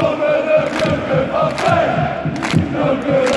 No good. get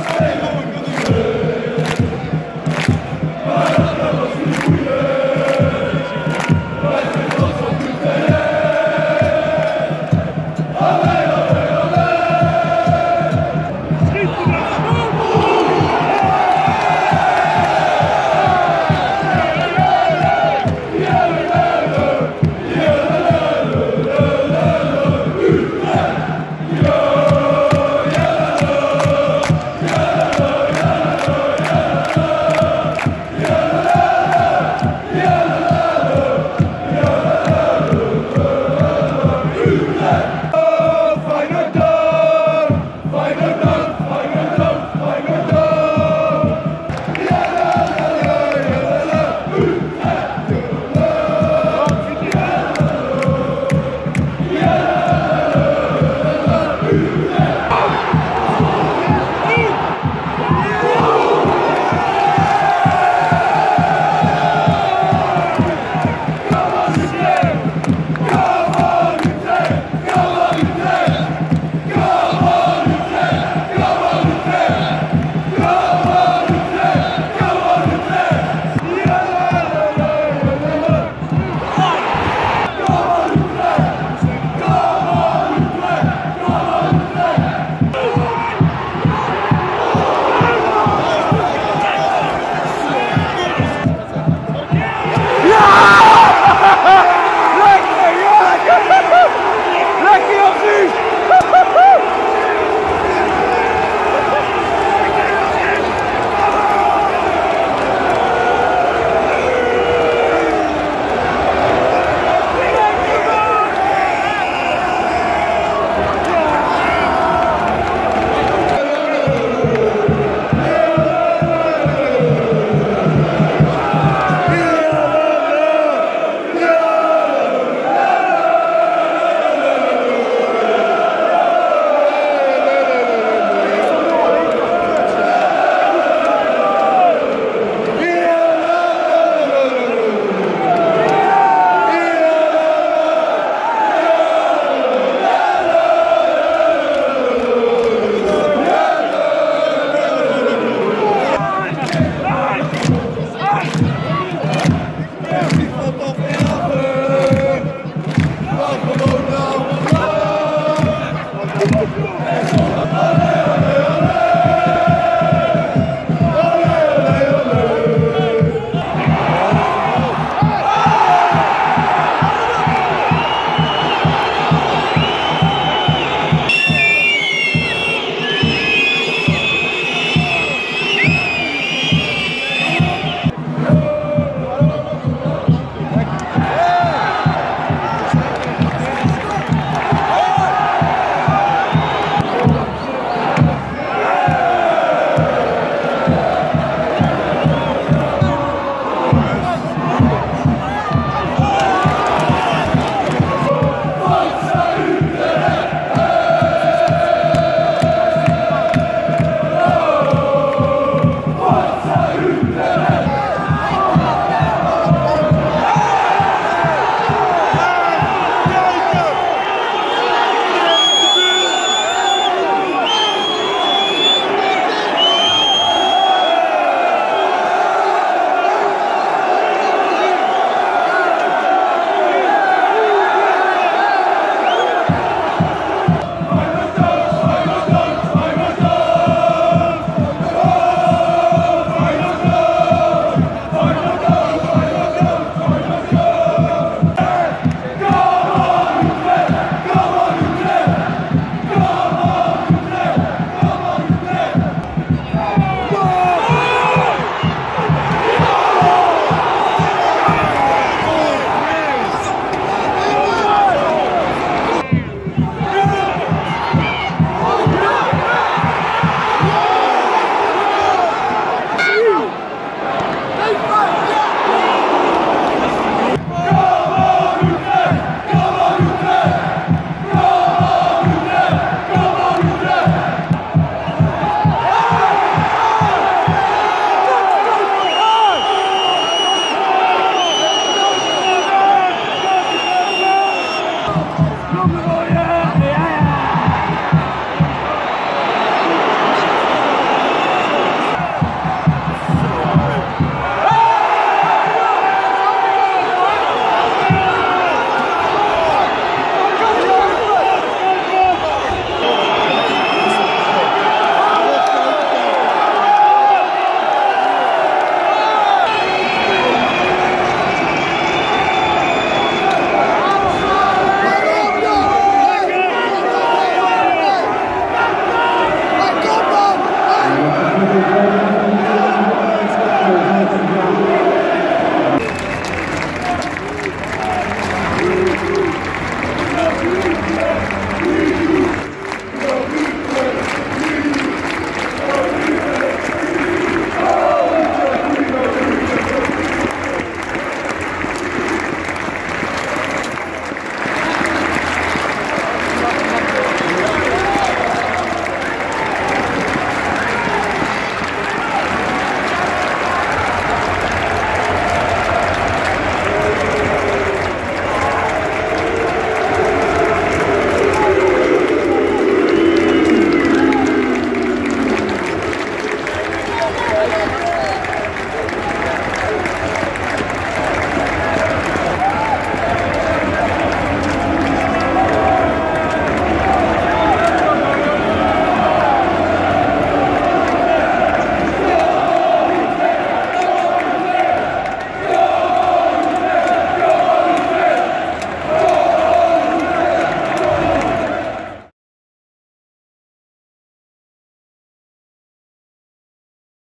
Stay home,